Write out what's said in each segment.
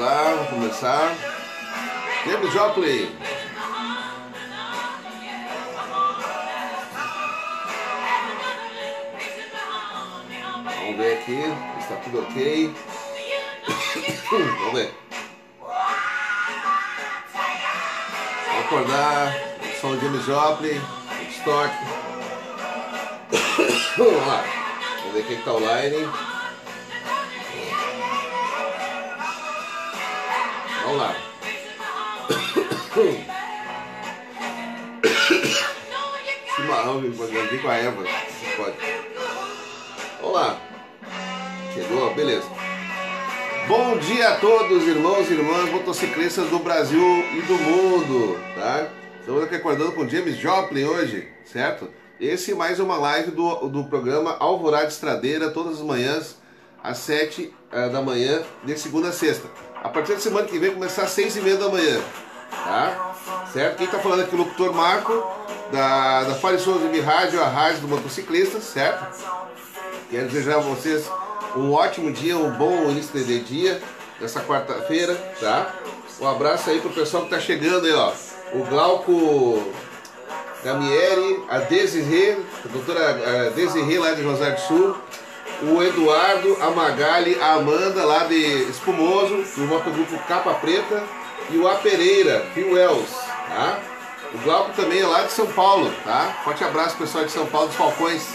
lá, vamos começar. James Joplin. Vamos ver aqui, está tudo ok. Vamos ver. Vamos acordar. Som de James Joplin. Estoque. Vamos lá. Vamos ver quem está online. Vamos lá. Chimarrão, vim com a Eva. Pode. Vamos lá. Chegou, beleza. Bom dia a todos, irmãos e irmãs motociclistas do Brasil e do mundo, tá? Estamos aqui acordando com James Joplin hoje, certo? Esse mais uma live do, do programa Alvorada Estradeira, todas as manhãs, às 7 uh, eh, da manhã, de segunda a sexta. A partir da semana que vem, começar às 6 e meia da manhã, tá? Certo? Quem está falando aqui é o locutor Marco, da, da Fale Souza de Rádio, a rádio do motociclista, certo? Quero desejar a vocês um ótimo dia, um bom início de dia, nessa quarta-feira, tá? Um abraço aí pro pessoal que tá chegando aí, ó. O Glauco Gamieri, a Desirê, a doutora Desirê lá de Rosário do Sul, o Eduardo, a Magali, a Amanda lá de Espumoso, do motogrupo Capa Preta, e o A Pereira, Wells, tá? O Glauco também é lá de São Paulo, tá? Forte abraço pessoal de São Paulo, dos Falcões,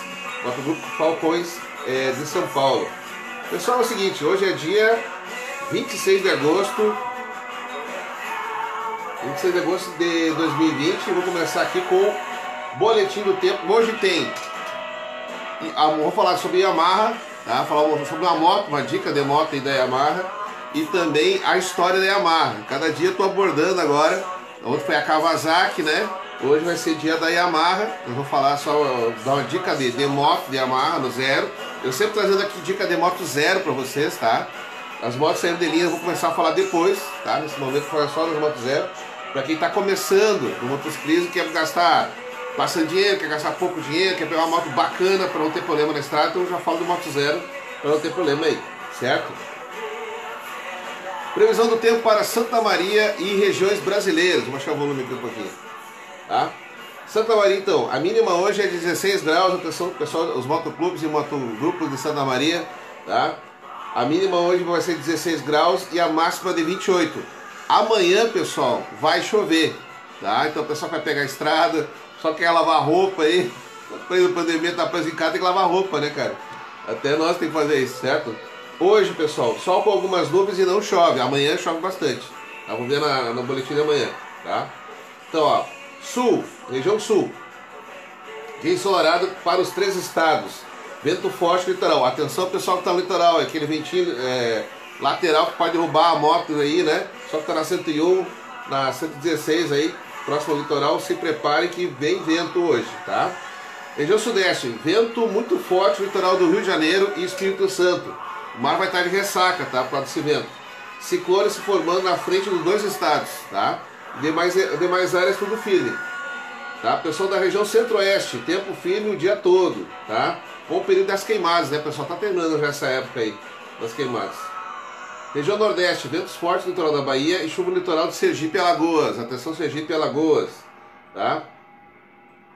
motogrupo Falcões é, de São Paulo. Pessoal, é o seguinte, hoje é dia 26 de agosto 26 de agosto de 2020 vou começar aqui com o boletim do tempo. Hoje tem vou falar sobre Yamaha, tá? falar sobre uma moto, uma dica de moto aí da Yamaha e também a história da Yamaha. Cada dia estou abordando agora. Ontem foi a Kawasaki, né? Hoje vai ser dia da Yamaha. Eu vou falar só, dar uma dica de, de moto de Yamaha no zero. Eu sempre trazendo aqui dica de moto zero para vocês, tá? As motos saindo de linha eu vou começar a falar depois, tá? Nesse momento falar só das motos zero. Para quem está começando no motociclismo, quer gastar bastante dinheiro, quer gastar pouco dinheiro, quer pegar uma moto bacana para não ter problema na estrada, então eu já falo do moto zero para não ter problema aí, certo? Previsão do tempo para Santa Maria e regiões brasileiras. Vou baixar o volume aqui um pouquinho. Tá? Santa Maria, então, a mínima hoje é 16 graus, atenção pessoal, os motoclubes e motogrupos de Santa Maria, tá? A mínima hoje vai ser 16 graus e a máxima de 28. Amanhã, pessoal, vai chover, tá? Então o pessoal vai pegar a estrada, só quer lavar roupa aí, depois da pandemia tá preso em casa, tem que lavar roupa, né, cara? Até nós tem que fazer isso, certo? Hoje, pessoal, sol com algumas nuvens e não chove. Amanhã chove bastante. Tá? Vamos ver na, no boletim de amanhã, tá? Então, ó, Sul, região sul. Dia ensolarado para os três estados. Vento forte litoral. Atenção pessoal que está no litoral, aquele ventinho é, lateral que pode derrubar a moto aí, né? Só que está na 101, na 116 aí, próximo ao litoral, se preparem que vem vento hoje, tá? Região Sudeste, vento muito forte no litoral do Rio de Janeiro e Espírito Santo. O mar vai estar de ressaca, tá? Por causa desse vento. Ciclone se formando na frente dos dois estados, tá? Demais, demais áreas tudo firme. Tá? Pessoal da região centro-oeste, tempo firme o dia todo, tá? Com o período das queimadas, né, pessoal? Tá terminando já essa época aí das queimadas. Região Nordeste, ventos fortes no litoral da Bahia e chuva no litoral de Sergipe e Alagoas. Atenção, Sergipe e Alagoas, tá?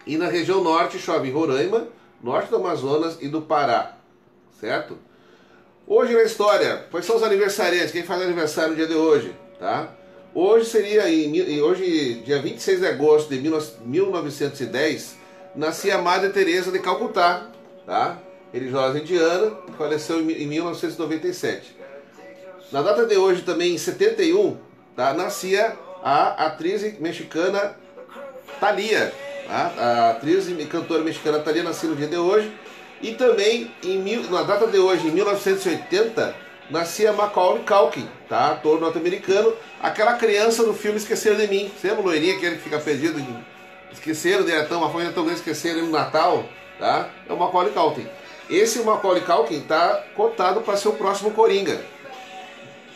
E na região Norte chove em Roraima, norte do Amazonas e do Pará, certo? Hoje na história, quais são os aniversariantes? Quem faz aniversário no dia de hoje, tá? Hoje seria, em, hoje, dia 26 de agosto de 1910, nascia a Madre Teresa de Calcutá, tá? religiosa indiana, faleceu em 1997. Na data de hoje, também em 71, tá? nascia a atriz mexicana Thalia. Tá? A atriz e cantora mexicana Thalia nasceu no dia de hoje. E também, em, na data de hoje, em 1980, nascia Macaulay Culkin, tá? ator norte-americano, aquela criança do filme Esqueceram de Mim. Você lembra, loirinha, aquele que fica perdido? Esqueceram dele, tão, uma família tão grande, esqueceram no Natal, tá? É o Macaulay Culkin. Esse Macaulay Culkin tá cotado para ser o próximo Coringa.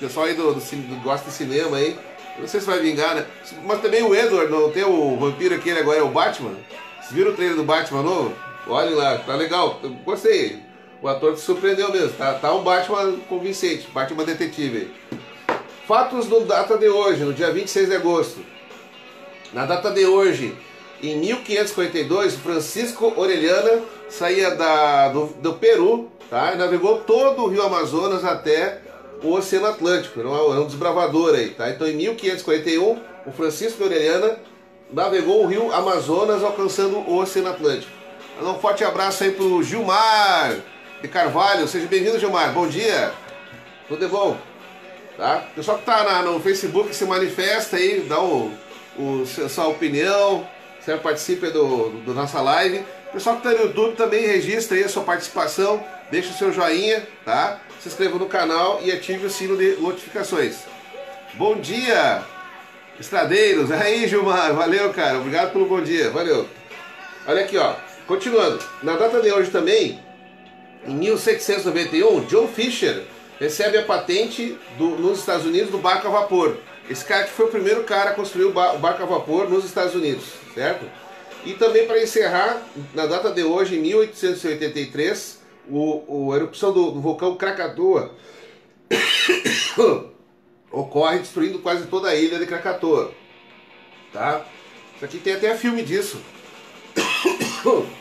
Pessoal aí do, do, do, gosta de cinema aí, não sei se vai vingar, né? Mas também o Edward, não tem o vampiro aqui, ele agora é o Batman. Vocês viram o trailer do Batman novo? Olhem lá, tá legal, gostei o ator te surpreendeu mesmo. Tá, tá um Batman convincente, Batman detetive. Fatos no data de hoje, no dia 26 de agosto. Na data de hoje, em 1542, Francisco Orellana saía da, do, do Peru tá? e navegou todo o rio Amazonas até o Oceano Atlântico. Era um, desbravador aí. Tá? Então, em 1541, o Francisco Orellana navegou o rio Amazonas alcançando o Oceano Atlântico. Um forte abraço aí pro Gilmar de Carvalho. Seja bem-vindo, Gilmar. Bom dia. Tudo é bom? Tá? Pessoal que tá na, no Facebook se manifesta aí, dá o, o sua opinião, você participe do, do nossa live. Pessoal que está no YouTube também registra aí a sua participação, deixa o seu joinha, tá? Se inscreva no canal e ative o sino de notificações. Bom dia, estradeiros. Aí, Gilmar, valeu, cara. Obrigado pelo bom dia, valeu. Olha aqui, ó. Continuando. Na data de hoje também, em 1791, John Fisher recebe a patente do, nos Estados Unidos do barco a vapor. Esse cara que foi o primeiro cara a construir o barco a vapor nos Estados Unidos, certo? E também para encerrar, na data de hoje, em 1883, o, o a erupção do, do vulcão Krakatoa ocorre destruindo quase toda a ilha de Krakatoa. Tá? Isso aqui tem até filme disso.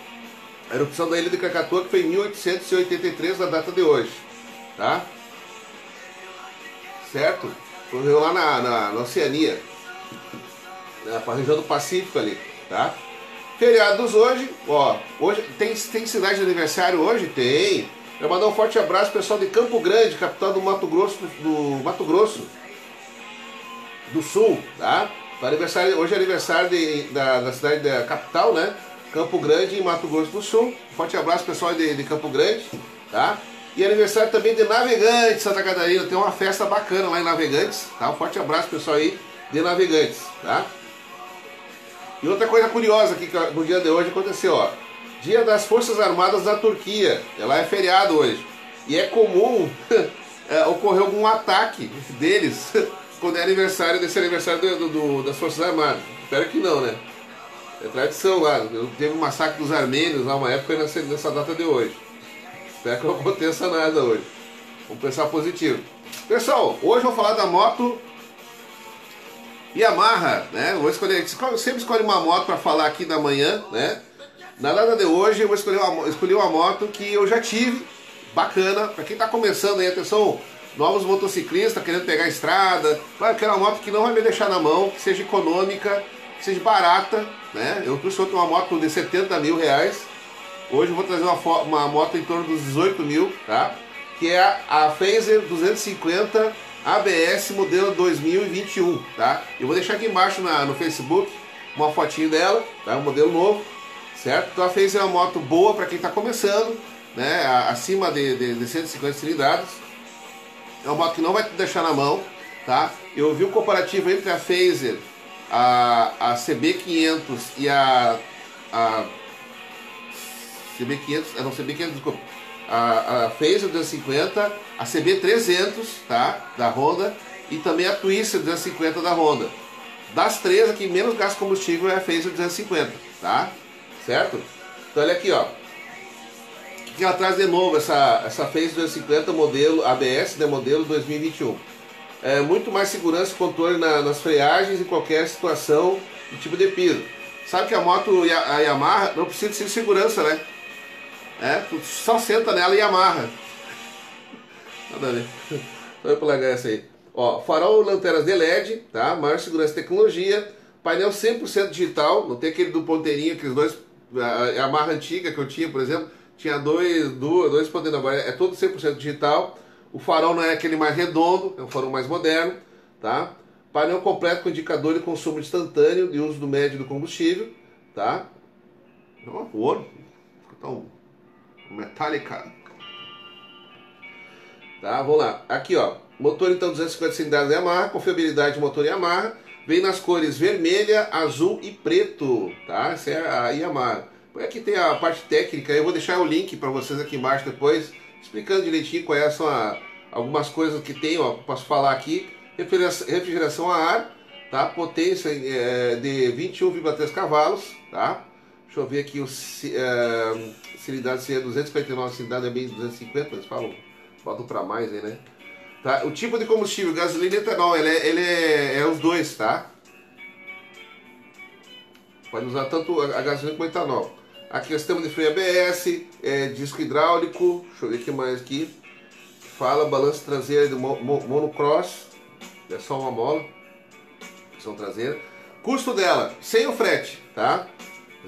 A erupção da ilha de Krakatoa que foi em 1883, na data de hoje. Tá? Certo? Ocorreu lá na, na, na Oceania, na região do Pacífico ali, tá? Feriados hoje, ó, hoje tem, tem cidade de aniversário hoje? Tem. Eu mandar um forte abraço pessoal de Campo Grande, capital do Mato Grosso, do Mato Grosso do Sul, tá? aniversário, hoje é aniversário de, da, da cidade da capital, né? Campo Grande, em Mato Grosso do Sul. Forte abraço pessoal de, de Campo Grande, tá? E aniversário também de Navegantes, Santa Catarina. Tem uma festa bacana lá em Navegantes, tá? Um forte abraço, pessoal aí de Navegantes, tá? E outra coisa curiosa aqui que no dia de hoje aconteceu, ó. Dia das Forças Armadas da Turquia. Ela é feriado hoje. E é comum é, ocorrer algum ataque deles quando é aniversário desse aniversário do, do, das Forças Armadas. Espero que não, né? É tradição lá. Teve um massacre dos armênios lá uma época nessa, nessa data de hoje. Espero que não aconteça nada hoje. Vamos pensar positivo. Pessoal, hoje eu vou falar da moto Yamaha, né? vou escolher, sempre escolhe uma moto para falar aqui da manhã, né? Na data de hoje eu vou escolher uma, escolher uma moto que eu já tive, bacana, para quem está começando aí, atenção, novos motociclistas querendo pegar a estrada, claro, quero uma moto que não vai me deixar na mão, que seja econômica, que seja barata, né? Eu trouxe uma moto de 70 mil reais, Hoje eu vou trazer uma, uma moto em torno dos 18 mil, tá? Que é a, a Phaser 250 ABS modelo 2021, tá? Eu vou deixar aqui embaixo na, no Facebook uma fotinho dela, tá? Um modelo novo, certo? Então a Phaser é uma moto boa para quem está começando, né? Acima de, de, de 150 cilindradas. É uma moto que não vai te deixar na mão, tá? Eu vi um comparativo entre a Phaser, a, a CB500 e a, a CB500, não, CB500, desculpa, a, a Phaser 250, a CB300, tá, da Honda, e também a Twister 250 da Honda. Das três, a que menos gasta combustível é a Phaser 250, tá? Certo? Então olha aqui, ó. O que ela traz de novo, essa, essa Phaser 250 modelo ABS, né, modelo 2021. É, muito mais segurança e controle na, nas freagens em qualquer situação e tipo de piso. Sabe que a moto, a Yamaha, não precisa de segurança, né? É, tu só senta nela e amarra. Nada a ver. Vou pular essa aí. Ó, farol lanternas de LED, tá? Maior segurança e tecnologia. Painel 100% digital, não tem aquele do ponteirinho, aqueles dois. A, a antiga que eu tinha, por exemplo, tinha dois, dois, dois ponteiros, agora é todo 100% digital. O farol não é aquele mais redondo, é um farol mais moderno, tá? Painel completo com indicador de consumo instantâneo e uso do médio do combustível, tá? Ó, ouro. Então, Metallica. Tá, vamos lá. Aqui, ó. Motor então 250 cilindradas Yamaha, confiabilidade motor Yamaha. Vem nas cores vermelha, azul e preto, tá? Essa é a Yamaha. Aqui tem a parte técnica, eu vou deixar o link para vocês aqui embaixo depois, explicando direitinho quais são a, algumas coisas que tem, ó, posso falar aqui. Refrigeração, a ar, tá? Potência é, de 21,3 cavalos, tá? Deixa eu ver aqui o é, cilindrada seria 259, cilindrada é bem 250, eles falam, botam para mais aí, né? Tá? O tipo de combustível, gasolina e etanol, ele é, ele é, é os dois, tá? Pode usar tanto a gasolina como o etanol. Aqui nós temos de freio ABS, é, disco hidráulico, deixa eu ver o que mais aqui. Fala balança traseira de monocross, é só uma mola, opção traseira. Custo dela, sem o frete, tá?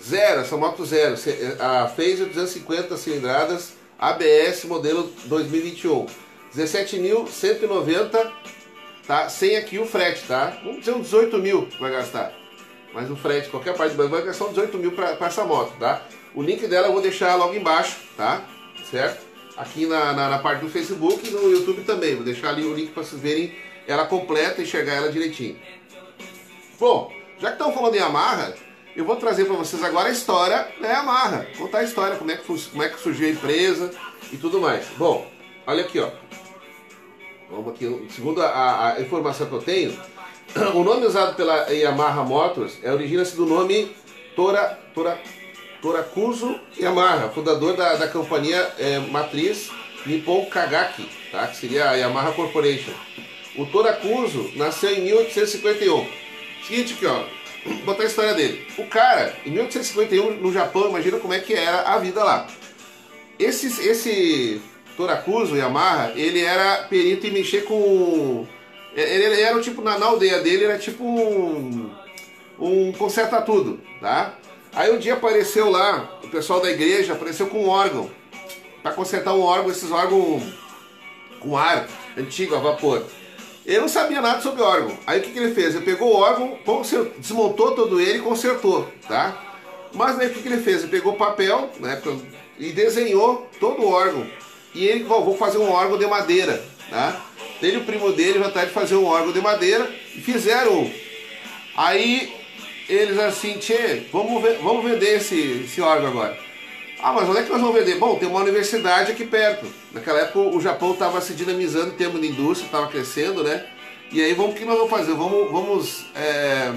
Zero, essa moto zero. A Phaser 250 cilindradas, ABS modelo 2021. 17.190, tá? Sem aqui o frete, tá? Vamos dizer uns 18 mil vai gastar. Mas o frete, qualquer parte do Brasil, vai gastar uns 18 mil para essa moto, tá? O link dela eu vou deixar logo embaixo, tá? Certo? Aqui na, na, na parte do Facebook e no YouTube também. Vou deixar ali o link para vocês verem ela completa e enxergar ela direitinho. Bom, já que estão falando em Yamaha, eu vou trazer para vocês agora a história da Yamaha. Contar a história, como é, que, como é que surgiu a empresa e tudo mais. Bom, olha aqui, ó. Vamos aqui, segundo a, a informação que eu tenho, o nome usado pela Yamaha Motors é origina-se do nome Tora, Tora, Torakuzo Yamaha, fundador da, da companhia é, matriz Nippon Kagaki, tá? que seria a Yamaha Corporation. O Torakuzo nasceu em 1851. Seguinte aqui, ó, botar a história dele. O cara, em 1851, no Japão, imagina como é que era a vida lá. Esse, esse Torakuzo Yamaha, ele era perito em mexer com. Ele, era tipo, na, aldeia dele, era tipo um. Um conserta tudo, tá? Aí um dia apareceu lá, o pessoal da igreja apareceu com um órgão. para consertar um órgão, esses órgãos com ar antigo, a vapor. Ele não sabia nada sobre órgão. Aí o que, que ele fez? Ele pegou o órgão, desmontou todo ele e consertou, tá? Mas o que, que ele fez? Ele pegou papel, né, e desenhou todo o órgão. E ele, falou, vou fazer um órgão de madeira, tá? Ele o primo dele vontade de fazer um órgão de madeira e fizeram. Aí eles assim, tchê, vamos, vamos vender esse, esse órgão agora. Ah, mas onde é que nós vamos vender? Bom, tem uma universidade aqui perto. Naquela época o Japão estava se dinamizando em termos de indústria, estava crescendo, né? E aí vamos, o que nós vamos fazer? Vamos, vamos é,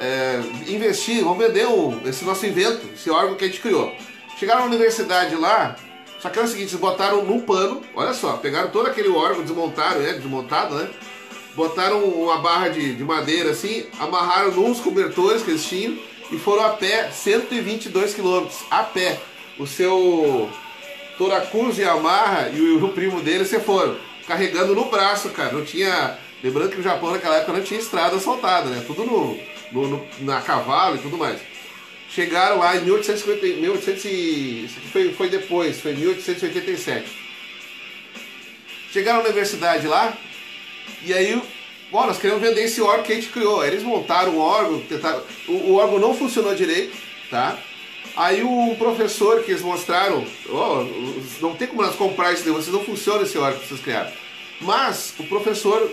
é, investir, vamos vender um, esse nosso invento, esse órgão que a gente criou. Chegaram na universidade lá, só que era o seguinte, eles botaram num pano, olha só, pegaram todo aquele órgão, desmontaram, né? Desmontado, né? Botaram uma barra de, de madeira assim, amarraram nos cobertores que eles tinham e foram a pé 122 quilômetros, a pé o seu Toracuz e Amarra e o, o primo dele se foram carregando no braço, cara. Não tinha. Lembrando que o Japão naquela época não tinha estrada asfaltada, né? Tudo no, no, no, na cavalo e tudo mais. Chegaram lá em 1850, 1800 isso aqui foi, foi depois, foi 1887. Chegaram na universidade lá, e aí, bom, nós queremos vender esse órgão que a gente criou. Eles montaram o órgão, tentaram, o, o órgão não funcionou direito, tá? Aí o professor que eles mostraram, oh, não tem como nós comprar isso vocês não funciona esse órgão que vocês criaram. Mas o professor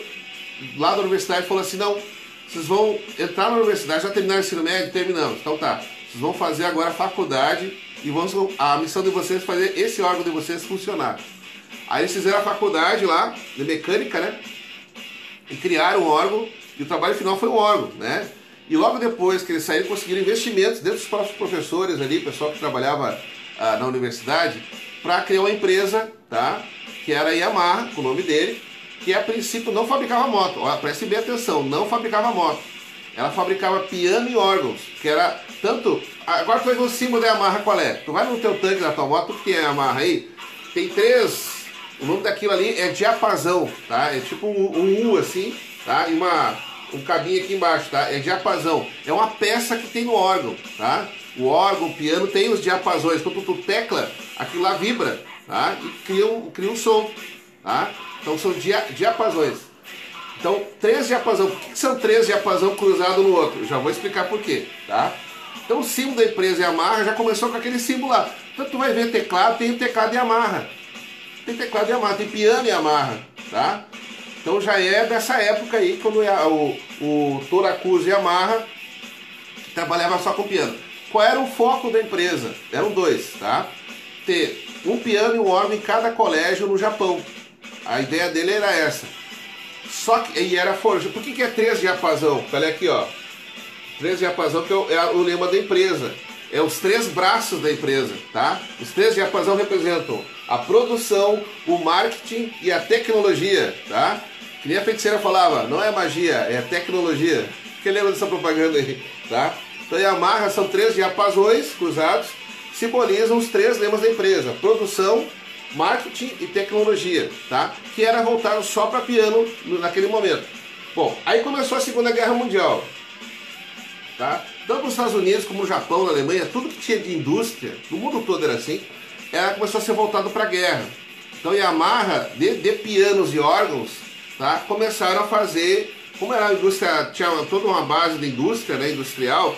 lá da universidade falou assim, não, vocês vão entrar na universidade, já terminaram o ensino médio? Terminamos. Então tá, vocês vão fazer agora a faculdade e vamos, a missão de vocês é fazer esse órgão de vocês funcionar. Aí eles fizeram a faculdade lá, de mecânica, né? E criaram um órgão, e o trabalho final foi um órgão, né? E logo depois que eles saíram, conseguiram investimentos dentro dos próprios professores ali, pessoal que trabalhava ah, na universidade, para criar uma empresa, tá? Que era a Yamaha, com o nome dele, que a princípio não fabricava moto. Olha, preste bem atenção, não fabricava moto. Ela fabricava piano e órgãos, que era tanto. Agora tu vai ver o símbolo da Yamaha qual é? Tu vai no teu tanque da tua moto, que é Yamaha aí, tem três. O nome daquilo ali é diapasão, tá? É tipo um, um U assim, tá? E uma um cabinho aqui embaixo, tá? É diapasão. É uma peça que tem no órgão, tá? O órgão, o piano tem os diapasões. Quando tu tecla, aquilo lá vibra, tá? E cria um, cria um som, tá? Então são dia, diapasões. Então, três diapasão. Por que são três diapasão cruzado no outro? Já vou explicar por quê, tá? Então o símbolo da empresa Yamaha já começou com aquele símbolo lá. Então tu vai ver teclado, tem o teclado Yamaha. Tem teclado Yamaha, tem piano Yamaha, tá? Então já é dessa época aí, quando o, o Toracuz Yamaha trabalhava só com piano. Qual era o foco da empresa? Eram dois, tá? Ter um piano e um órgão em cada colégio no Japão. A ideia dele era essa. Só que, e era forja. Por que, que é três diapasão? Olha aqui, ó. Três diapasão que é o, é o lema da empresa. é os três braços da empresa, tá? Os três diapasão representam a produção, o marketing e a tecnologia, tá? Que nem a feiticeira falava, não é magia, é tecnologia. Quem lembra dessa propaganda aí, tá? Então Yamaha são três diapasões cruzados, simbolizam os três lemas da empresa: produção, marketing e tecnologia, tá? Que era voltado só para piano naquele momento. Bom, aí começou a Segunda Guerra Mundial, tá? Tanto nos Estados Unidos como no Japão, na Alemanha, tudo que tinha de indústria, no mundo todo era assim, ela começou a ser voltado para a guerra. Então Yamaha, de, de pianos e órgãos, tá? Começaram a fazer, como era a indústria, tinha toda uma base de indústria, né, industrial,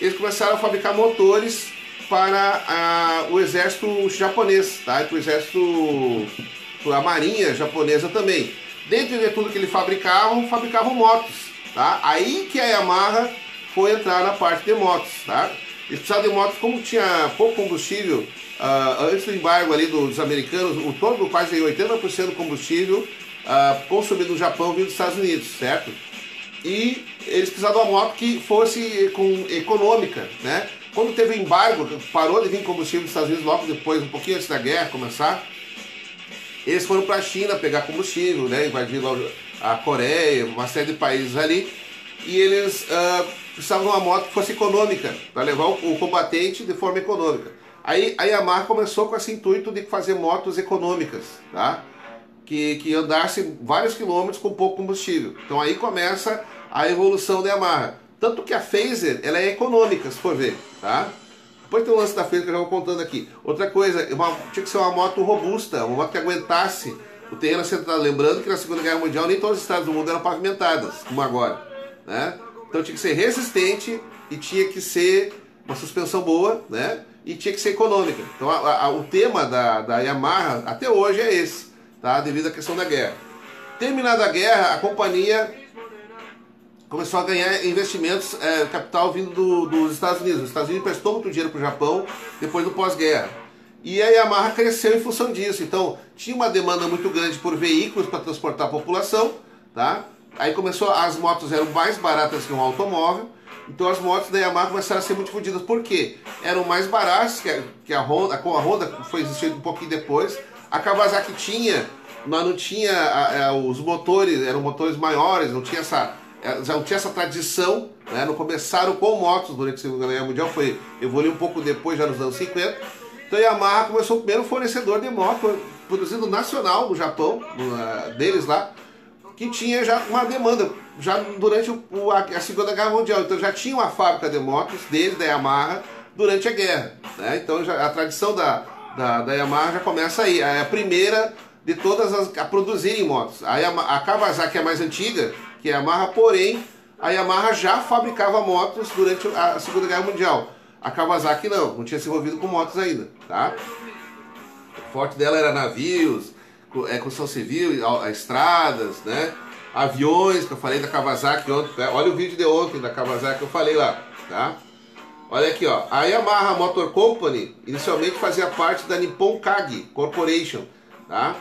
eles começaram a fabricar motores para a, o exército japonês, tá? E para o exército, para a marinha japonesa também. Dentro de tudo que eles fabricavam, fabricavam motos, tá? Aí que a Yamaha foi entrar na parte de motos, tá? Eles precisavam de motos, como tinha pouco combustível, uh, antes do embargo ali dos americanos, o todo, quase 80% do combustível uh, consumido no Japão vinha dos Estados Unidos, certo? E eles precisavam de uma moto que fosse com, econômica, né? Quando teve embargo, parou de vir combustível dos Estados Unidos logo depois, um pouquinho antes da guerra começar, eles foram para a China pegar combustível, né? Invadir a Coreia, uma série de países ali, e eles uh, precisavam de uma moto que fosse econômica, para levar o, combatente de forma econômica. Aí a Yamaha começou com esse intuito de fazer motos econômicas, tá? Que, que andassem vários quilômetros com pouco combustível. Então aí começa a evolução da Yamaha. Tanto que a Phaser, ela é econômica, se for ver, tá? Depois tem o lance da Phaser que eu já vou contando aqui. Outra coisa, uma, tinha que ser uma moto robusta, uma moto que aguentasse o terreno assentado. Lembrando que na Segunda Guerra Mundial nem todas as cidades do mundo eram pavimentadas, como agora, né? Então tinha que ser resistente e tinha que ser uma suspensão boa, né? E tinha que ser econômica. Então a, a, o tema da, da Yamaha até hoje é esse, tá? Devido à questão da guerra. Terminada a guerra, a companhia começou a ganhar investimentos, é, capital vindo do, dos Estados Unidos. Os Estados Unidos prestou muito dinheiro para o Japão depois do pós-guerra. E a Yamaha cresceu em função disso. Então, tinha uma demanda muito grande por veículos para transportar a população, tá? Aí começou, as motos eram mais baratas que um automóvel, então as motos da Yamaha começaram a ser muito difundidas. Por quê? Eram mais baratas que a, que a Honda, com a Honda foi existindo um pouquinho depois. A Kawasaki tinha, mas não tinha a, a, os motores, eram motores maiores, não tinha essa, não tinha essa tradição, né? não começaram com motos durante a Segunda Guerra Mundial, foi evoluir um pouco depois, já nos anos 50. Então a Yamaha começou o primeiro fornecedor de moto, produzido nacional no Japão, no, deles lá, que tinha já uma demanda, já durante a, Segunda Guerra Mundial. Então já tinha uma fábrica de motos dele, da Yamaha, durante a guerra. Né? Então já, a tradição da, da, da, Yamaha já começa aí. É a primeira de todas as, a produzirem motos. A, a Kawasaki é a mais antiga, que é a Yamaha, porém a Yamaha já fabricava motos durante a Segunda Guerra Mundial. A Kawasaki não, não tinha se envolvido com motos ainda, tá? O forte dela era navios, é, construção civil, a, a, estradas, né? Aviões, que eu falei da Kawasaki ontem. Né? Olha o vídeo de ontem da Kawasaki que eu falei lá, tá? Olha aqui, ó. A Yamaha Motor Company inicialmente fazia parte da Nippon Kagi Corporation, tá?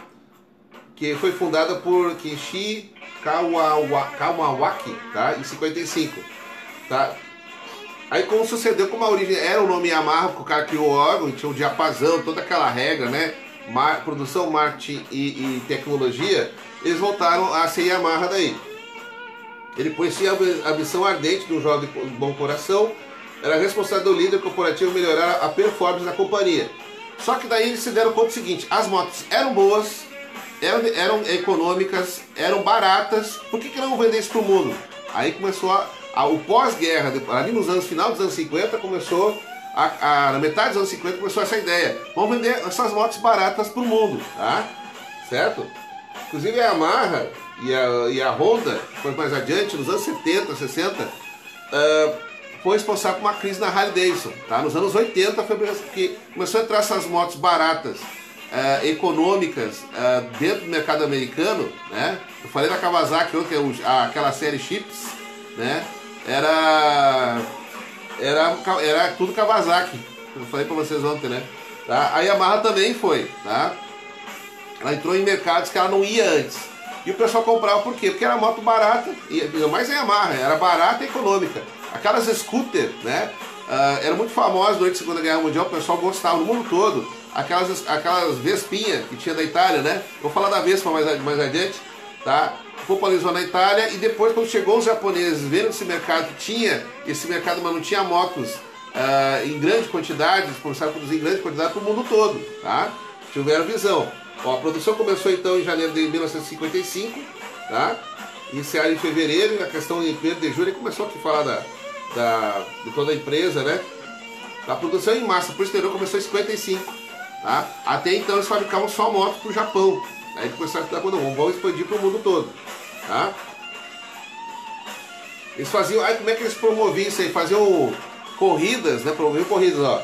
Que foi fundada por Kenshi Kawawaki, tá? Em 55, tá? Aí como sucedeu, como a origem era o nome Yamaha, porque o cara criou o órgão, tinha um diapasão, toda aquela regra, né? mar, produção, marketing e, e, tecnologia, eles voltaram a ser Yamaha daí. Ele possuía a missão ardente do jovem bom coração, era responsável do líder corporativo melhorar a performance da companhia. Só que daí eles se deram conta do seguinte, as motos eram boas, eram, econômicas, eram baratas, por que, que não vender isso para o mundo? Aí começou a, a o pós-guerra, ali nos anos final dos anos 50, começou a, na metade dos anos 50 começou essa ideia. Vamos vender essas motos baratas para o mundo, tá? Certo? Inclusive a Yamaha e a, e a Honda, foi mais adiante, nos anos 70, 60, uh, foi responsável por uma crise na Harley Davidson. Tá? Nos anos 80 foi que começou a entrar essas motos baratas, uh, econômicas, uh, dentro do mercado americano. Né? Eu falei da Kawasaki, que é aquela série Chips, né? era era, era tudo Kawasaki. Eu falei pra vocês ontem, né? Tá? A Yamaha também foi, tá? Ela entrou em mercados que ela não ia antes. E o pessoal comprava por quê? Porque era moto barata, e mais a Yamaha, era barata e econômica. Aquelas scooter, né? Uh, era muito famosa durante a Segunda Guerra Mundial, o pessoal gostava no mundo todo. Aquelas, aquelas vespinhas que tinha da Itália, né? Vou falar da Vespa mais, mais adiante, tá? Popularizou na Itália e depois, quando chegou os japoneses, vendo esse mercado que tinha, esse mercado, mas não tinha motos uh, em grande quantidade, começaram a produzir em grande quantidade para o mundo todo, tá? Tiveram visão. Ó, a produção começou então em janeiro de 1955, tá? Iniciaram em fevereiro, a questão em 1 de julho começou a falar da, da, de toda a empresa, né? A produção em massa o exterior começou em 55. Tá? Até então eles fabricavam só motos para o Japão. Aí começaram a estudar quando vamos expandir para o mundo todo. Tá? Eles faziam. Aí como é que eles promoviam isso aí? Faziam corridas, né? Promoviam corridas, ó.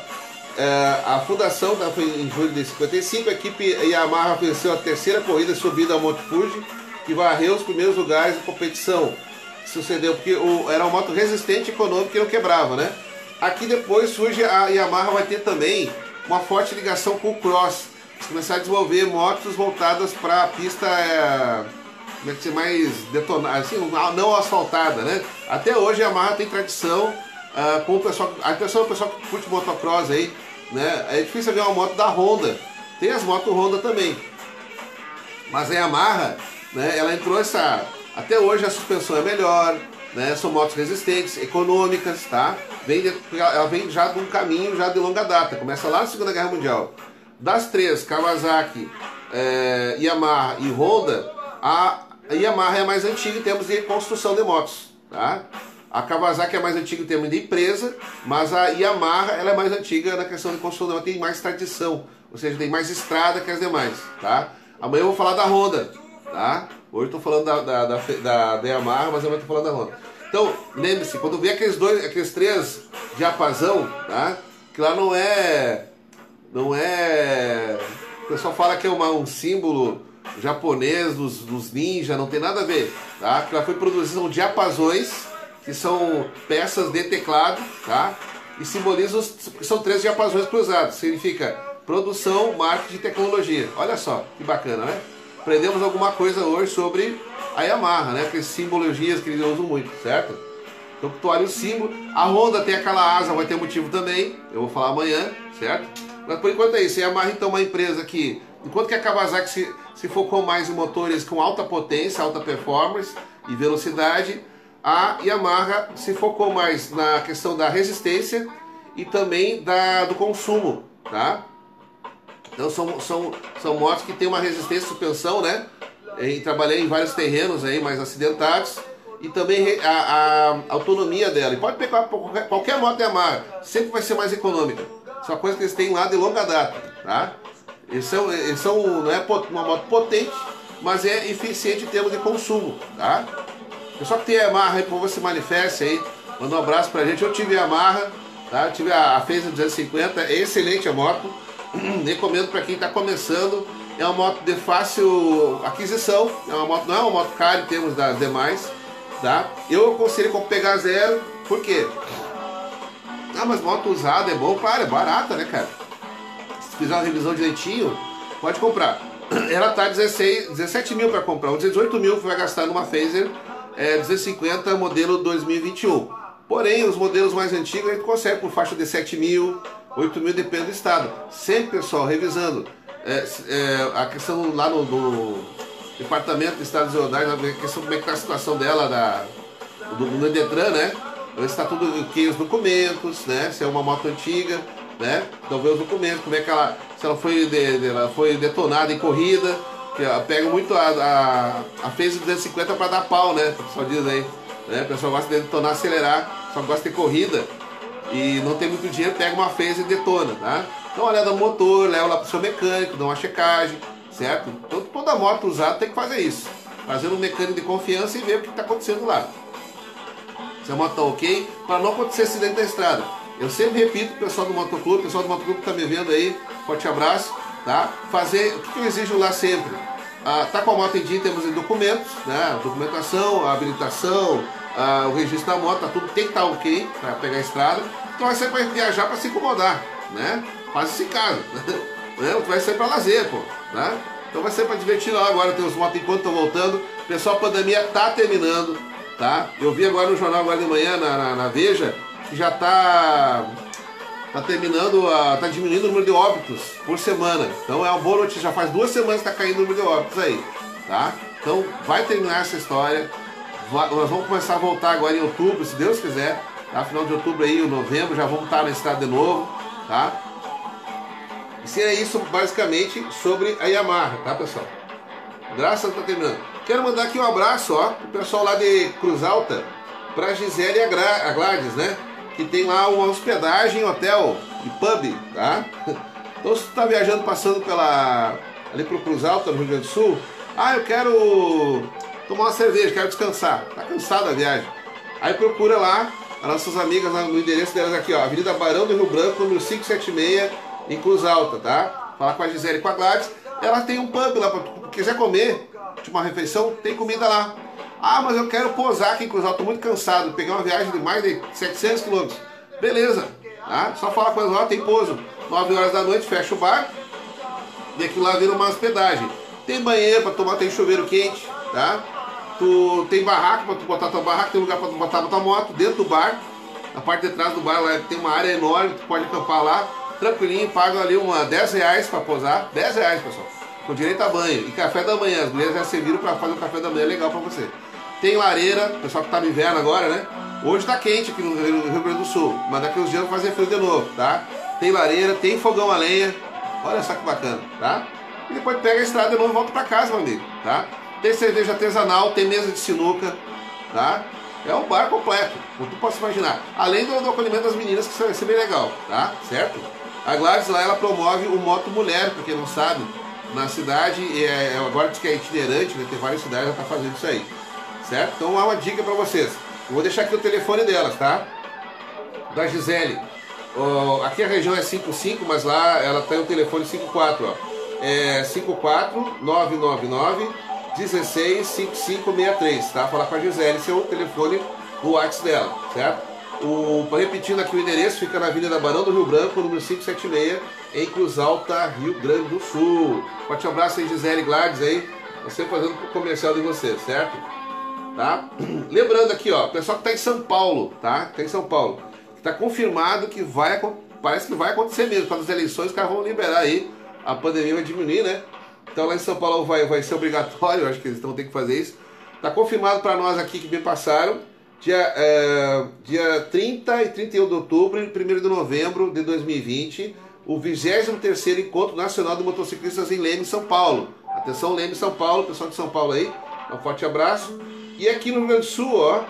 É, a fundação da, foi em julho de 55, a equipe Yamaha venceu a terceira corrida subida ao Monte Fuji e varreu os primeiros lugares da competição sucedeu porque o, era uma moto resistente, econômica e não quebrava, né? Aqui depois surge a Yamaha vai ter também uma forte ligação com o cross. Eles começaram a desenvolver motos voltadas para a pista é, é mais detonada, assim, não asfaltada, né? Até hoje a Yamaha tem tradição uh, com o pessoal, a pessoa, o pessoal que curte motocross aí, né? É difícil ver uma moto da Honda. Tem as motos Honda também. Mas a Yamaha, né, ela entrou essa até hoje a suspensão é melhor, né? São motos resistentes, econômicas, tá? Vem de, ela vem já de um caminho já de longa data. Começa lá na Segunda Guerra Mundial. Das três, Kawasaki, é, Yamaha e Honda, a Yamaha é a mais antiga em termos de construção de motos, tá? A Kawasaki é mais antiga em termos de empresa, mas a Yamaha ela é mais antiga na questão de construção motos, tem mais tradição, ou seja, tem mais estrada que as demais, tá? Amanhã eu vou falar da Honda, tá? Hoje estou falando da, da, da, da, da Yamaha, mas amanhã estou falando da Honda. Então, lembre-se, quando vê aqueles dois, aqueles três diapasão, tá? Que lá não é. Não é. O pessoal fala que é uma, um símbolo japonês dos, dos ninjas, não tem nada a ver, tá? Que lá foi produzido são diapasões, que são peças de teclado, tá? E simbolizam, são três diapasões cruzados, significa produção, marketing e tecnologia. Olha só, que bacana, né? Aprendemos alguma coisa hoje sobre a Yamaha, né? Aquelas simbologias que eles usam muito, certo? Então, tu olha o símbolo. A Honda tem aquela asa, vai ter motivo também. Eu vou falar amanhã, certo? Mas por enquanto é isso. A Yamaha, então, é uma empresa que, enquanto que a Kawasaki se, se focou mais em motores com alta potência, alta performance e velocidade, a Yamaha se focou mais na questão da resistência e também da, do consumo, tá? Então são, são, são motos que têm uma resistência de suspensão, né? E trabalhei em vários terrenos aí mais acidentados e também a, a, autonomia dela. E pode pegar qualquer, qualquer moto Yamaha, sempre vai ser mais econômica. Isso é uma coisa que eles têm lá de longa data, tá? Eles são, eles são não é uma moto potente, mas é eficiente em termos de consumo, tá? Pessoal que tem Yamaha aí, por favor, se manifeste aí. Manda um abraço pra gente. Eu tive a Yamaha, tá? Eu tive a, a Phaser 250, é excelente a moto. Recomendo para quem está começando. É uma moto de fácil aquisição, é uma moto, não é uma moto cara em termos das demais. Tá? Eu aconselho com pegar zero, por quê? Ah, mas moto usada é bom, claro, é barata, né, cara? Se fizer uma revisão direitinho, pode comprar. Ela tá 16, 17 mil para comprar, ou 18 mil que vai gastar numa Phaser é, 250 modelo 2021. Porém, os modelos mais antigos a gente consegue por faixa de 7 mil, 8 mil depende do estado. Sempre, pessoal, revisando. É, é, a questão lá no, no Departamento de Estados Unidos, a questão como é que está a situação dela da, do, do Detran, né? Então, está tudo os documentos, né? Se é uma moto antiga, né? Então ver os documentos, como é que ela. Se ela foi, de, ela foi detonada em corrida, que ela pega muito a, a, a Phase 250 para dar pau, né? O pessoal diz aí. Né? O pessoal gosta de detonar, acelerar, só gosta de corrida e não tem muito dinheiro, pega uma phase e detona, tá? Dá uma olhada no motor, leva lá pro seu mecânico, dá uma checagem, certo? Então toda moto usada tem que fazer isso. Fazer um mecânico de confiança e ver o que está acontecendo lá. Se a moto tá ok, para não acontecer acidente na estrada. Eu sempre repito, pessoal do motoclube, pessoal do motoclube que está me vendo aí, forte abraço, tá? Fazer, o que, que eu exijo lá sempre? Ah, tá com a moto em dia em termos de documentos, né? Documentação, habilitação, ah, o registro da moto, tá tudo tem que estar tá ok para pegar a estrada. Então vai sair para viajar para se incomodar, né? Faz isso em casa. Né? Tu vai sair para lazer, pô, né? Então vai sair para divertir lá agora, tem os motos enquanto estão voltando. Pessoal, a pandemia tá terminando, tá? Eu vi agora no jornal agora de manhã, na, na, na Veja, que já está tá terminando, a, tá diminuindo o número de óbitos por semana. Então é uma boa notícia, já faz duas semanas que está caindo o número de óbitos aí, tá? Então vai terminar essa história. Nós vamos começar a voltar agora em outubro, se Deus quiser. Tá? Final de outubro aí, novembro, já vamos estar na estrada de novo, tá? E é isso basicamente sobre a Yamaha, tá pessoal? Graças a tá terminando. Quero mandar aqui um abraço, ó, pro pessoal lá de Cruz Alta, pra Gisele e a, Gra a Gladys, né? Que tem lá uma hospedagem, hotel e pub, tá? Então se tu tá viajando, passando pela ali pro Cruz Alta, no Rio Grande do Sul, ah, eu quero tomar uma cerveja, quero descansar. Tá cansado da viagem. Aí procura lá as nossas amigas no endereço delas aqui, ó, Avenida Barão do Rio Branco, número 576, em Cruz Alta, tá? Falar com a Gisele e com a Gladys. Ela tem um pub lá, para tu quiser comer, tipo uma refeição, tem comida lá. Ah, mas eu quero pousar aqui em Cruz Alta, tô muito cansado, peguei uma viagem de mais de 700 quilômetros. Beleza, tá? Só falar com elas lá, tem pouso. 9 horas da noite, fecha o bar, e aquilo lá vira uma hospedagem. Tem banheiro para tomar, tem chuveiro quente, tá? Tu tem barraco para tu botar tua barraca, tem lugar para tu botar tua moto dentro do bar. Na parte de trás do bar lá tem uma área enorme, tu pode acampar lá, tranquilinho, paga ali uma 10 reais para posar, 10 reais pessoal, com direito a banho e café da manhã, as mulheres já serviram para fazer um café da manhã legal para você. Tem lareira, pessoal que tá no inverno agora, né? Hoje tá quente aqui no Rio Grande do Sul, mas daqui uns dias vai fazer frio de novo, tá? Tem lareira, tem fogão a lenha, olha só que bacana, tá? E depois pega a estrada de novo e volta para casa, meu amigo, tá? Tem cerveja artesanal, tem mesa de sinuca, tá? É um bar completo, como tu possa imaginar. Além do, do acolhimento das meninas, que vai ser bem legal, tá? Certo? A Gladys lá, ela promove o Moto Mulher, pra quem não sabe, na cidade, é, é agora diz que é itinerante, né? Tem várias cidades que tá fazendo isso aí, certo? Então há uma dica pra vocês. Eu vou deixar aqui o telefone delas, tá? Da Gisele. Oh, aqui a região é 55, mas lá ela tem o telefone 54, ó. É 54999 165563, tá? Falar com a Gisele, seu telefone no WhatsApp dela, certo? O, repetindo aqui o endereço, fica na Avenida Barão do Rio Branco, número 576, em Cruz Alta, Rio Grande do Sul. Forte abraço aí, Gisele Gladys aí, você fazendo o comercial de você, certo? Tá? Lembrando aqui, ó, pessoal que tá em São Paulo, tá? Tá em São Paulo. Tá confirmado que vai, parece que vai acontecer mesmo, para as eleições os caras vão liberar aí, a pandemia vai diminuir, né? Então lá em São Paulo vai, vai ser obrigatório, acho que eles vão ter que fazer isso. Está confirmado para nós aqui que me passaram, dia, é, dia 30 e 31 de outubro e 1 de novembro de 2020, o 23 Encontro Nacional de Motociclistas em Leme, São Paulo. Atenção, Leme, São Paulo, pessoal de São Paulo aí, um forte abraço. E aqui no Rio Grande do Sul, ó,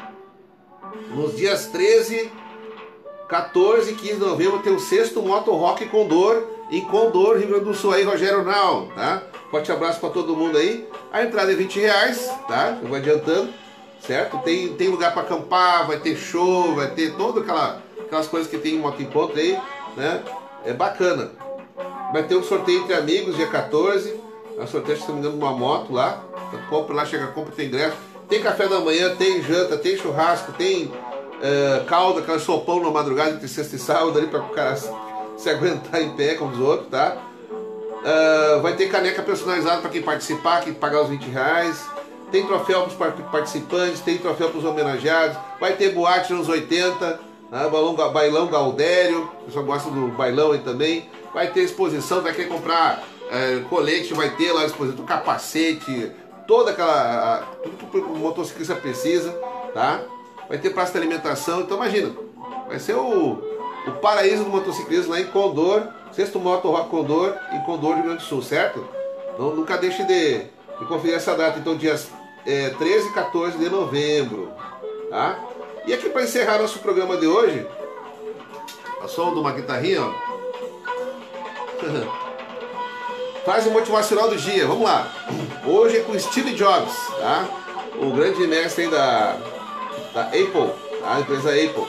nos dias 13, 14 e 15 de novembro tem o sexto Moto Rock Condor em Condor, Rio Grande do Sul aí, Rogério Nau, tá? Forte abraço para todo mundo aí. A entrada é 20 reais, tá? Eu vou adiantando, certo? Tem, tem lugar para acampar, vai ter show, vai ter todas aquela, aquelas coisas que tem em moto encontro aí, né? É bacana. Vai ter um sorteio entre amigos, dia 14. A sorteio, se não me engano, uma moto lá. Então, compra lá, chega, compra, tem ingresso. Tem café da manhã, tem janta, tem churrasco, tem uh, calda, aquela sopão na madrugada entre sexta e sábado ali para o cara se aguentar em pé como os outros, tá? Uh, vai ter caneca personalizada para quem participar, quem pagar os 20 reais. Tem troféu para os participantes, tem troféu para os homenageados. Vai ter boate nos 80, né? bailão, bailão Galdério. O pessoal gosta do bailão aí também. Vai ter exposição, vai querer comprar uh, colete, vai ter lá a exposição, capacete, toda aquela. tudo que o motociclista precisa, tá? Vai ter praça de alimentação, então imagina, vai ser o, o paraíso do motociclismo lá em Condor Sexto Moto Rock Condor em Condor, Rio Grande do Sul, certo? Então nunca deixe de, de conferir essa data. Então dias é, 13 e 14 de novembro. Tá? E aqui para encerrar nosso programa de hoje, a som de uma guitarrinha, ó. Frase motivacional do dia, vamos lá. Hoje é com Steve Jobs, tá? O grande mestre da, da Apple, tá? a empresa Apple.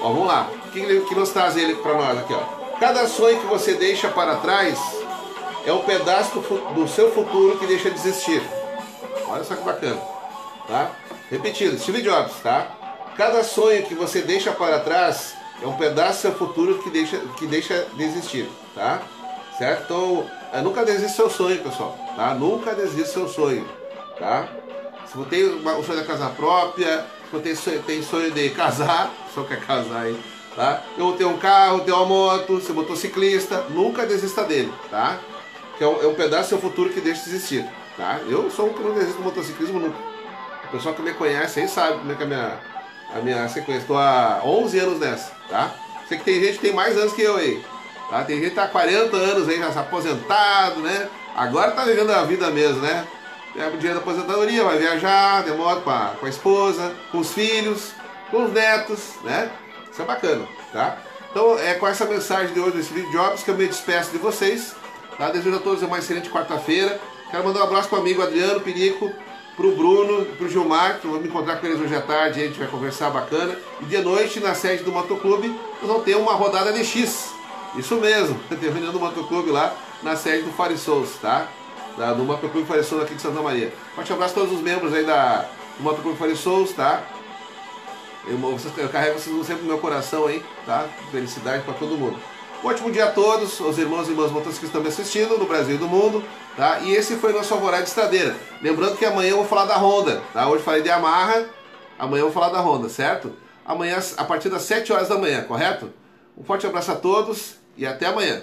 Ó, vamos lá. Que, que nos traz ele para nós aqui, ó? Cada sonho que você deixa para trás é um pedaço do, seu futuro que deixa de existir. Olha só que bacana, tá? Repetindo, Steve Jobs, tá? Cada sonho que você deixa para trás é um pedaço do seu futuro que deixa, que deixa de existir, tá? Certo? Então, é, nunca desista seu sonho, pessoal, tá? Nunca desista seu sonho, tá? Se você tem o sonho da casa própria, tem sonho, tem sonho de casar, só quer casar aí, tá? Eu tenho um carro, tenho uma moto, ser motociclista, nunca desista dele, tá? Que é um, é um pedaço do seu futuro que deixa de existir, tá? Eu sou um que não desisto do motociclismo nunca. O pessoal que me conhece aí sabe como é que é a minha, a minha sequência. Estou há 11 anos nessa, tá? Sei que tem gente que tem mais anos que eu aí, tá? Tem gente que tá há 40 anos aí, já se aposentado, né? Agora tá vivendo a vida mesmo, né? Pega o dinheiro da aposentadoria, vai viajar, demora com a, com a esposa, com os filhos, com os netos, né? Isso é bacana, tá? Então é com essa mensagem de hoje desse vídeo Jobs que eu me despeço de vocês, tá? Desejo a todos uma excelente quarta-feira. Quero mandar um abraço para o amigo Adriano Pirico, para o Bruno, para o Gilmar, que vou me encontrar com eles hoje à tarde, a gente vai conversar bacana. E de noite, na sede do Motoclube, nós vamos ter uma rodada de X. Isso mesmo, tem reunião do Motoclube lá na sede do Fari Souls, tá? Da, do Motoclube Fari Souls aqui de Santa Maria. Forte abraço a todos os membros aí da, do Motoclube Fari Souls, tá? Eu, eu carrego vocês sempre no meu coração aí, tá? Felicidade para todo mundo. Ótimo dia a todos, os irmãos e irmãs motociclistas que estão me assistindo no Brasil e do mundo, tá? E esse foi nosso Alvorada de Estradeira. Lembrando que amanhã eu vou falar da Honda, tá? Hoje falei de Yamaha, amanhã eu vou falar da Honda, certo? Amanhã a partir das 7 horas da manhã, correto? Um forte abraço a todos e até amanhã.